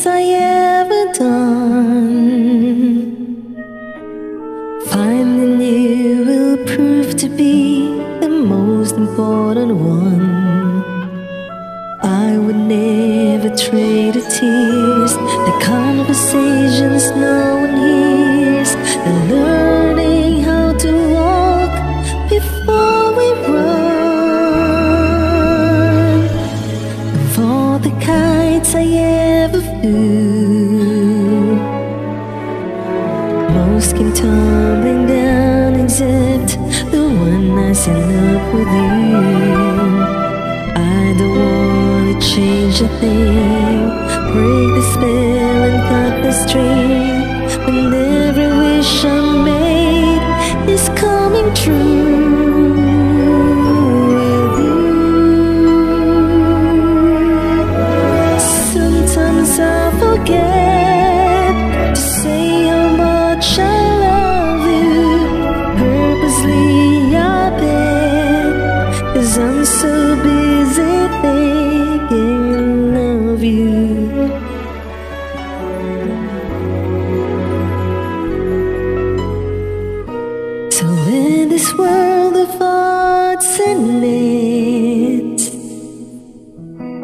things I ever done. Finding you will prove to be the most important one. I would never trade the tears, the conversations no one hears, the learning how to walk before we run. For the kind kites I ever flew, most came tumbling down except the one I set up with you. I don't wanna change a thing, break the spell and cut the string.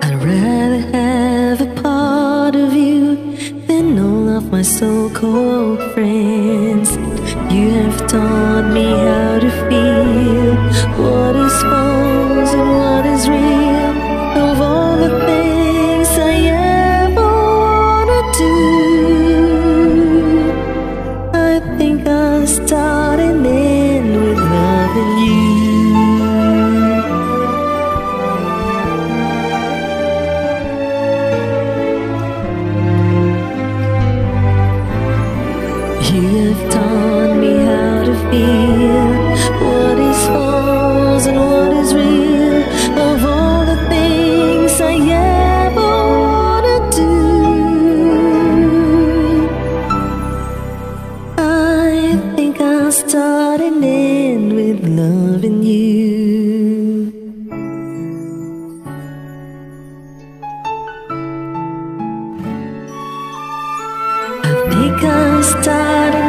I'd rather have a part of you than all of my so-called friends. You have taught me how to feel You have taught me how to feel what is false and what is real. Of all the things I ever wanna do, I think I'll start with loving you. Because starting